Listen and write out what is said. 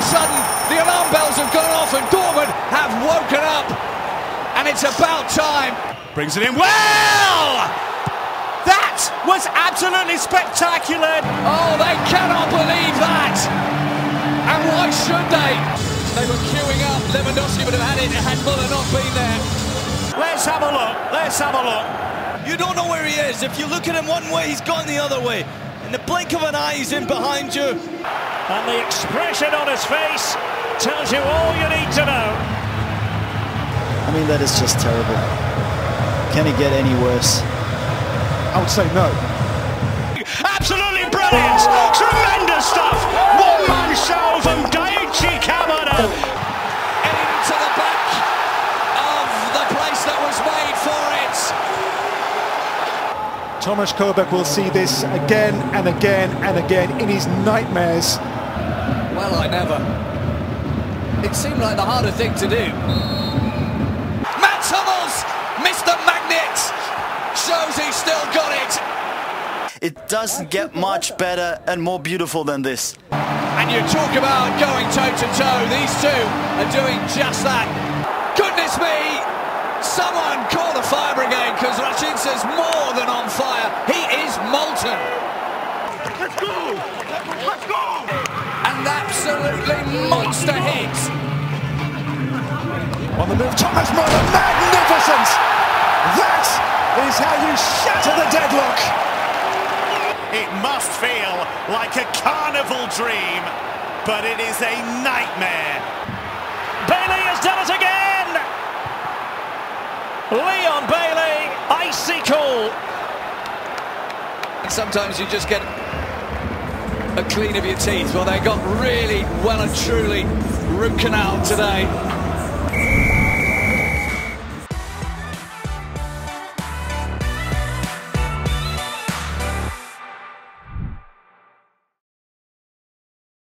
a sudden, the alarm bells have gone off and Dortmund have woken up. And it's about time. Brings it in well! That was absolutely spectacular. Oh, they cannot believe that. And why should they? They were queuing up. Lewandowski would have had it had Muller not been there. Let's have a look. Let's have a look. You don't know where he is. If you look at him one way, he's gone the other way. In the blink of an eye, he's in behind you. And the expression on his face tells you all you need to know. I mean, that is just terrible. Can it get any worse? I would say no. Thomas Korbek will see this again and again and again in his nightmares. Well, I never. It seemed like the harder thing to do. Mats Hummels, Mr. Magnet, shows he's still got it. It doesn't get much better and more beautiful than this. And you talk about going toe to toe. These two are doing just that. Goodness me! Someone call the fire brigade because Rashica's more than on fire. He is molten. Let's go! Let's go! An absolutely monster hit. On the move, Thomas Muller, magnificent! That is how you shatter the deadlock. It must feel like a carnival dream, but it is a nightmare. Bailey has done it again! Leon Bailey, icy cool. Sometimes you just get clean of your teeth. Well, they got really well and truly root canal today.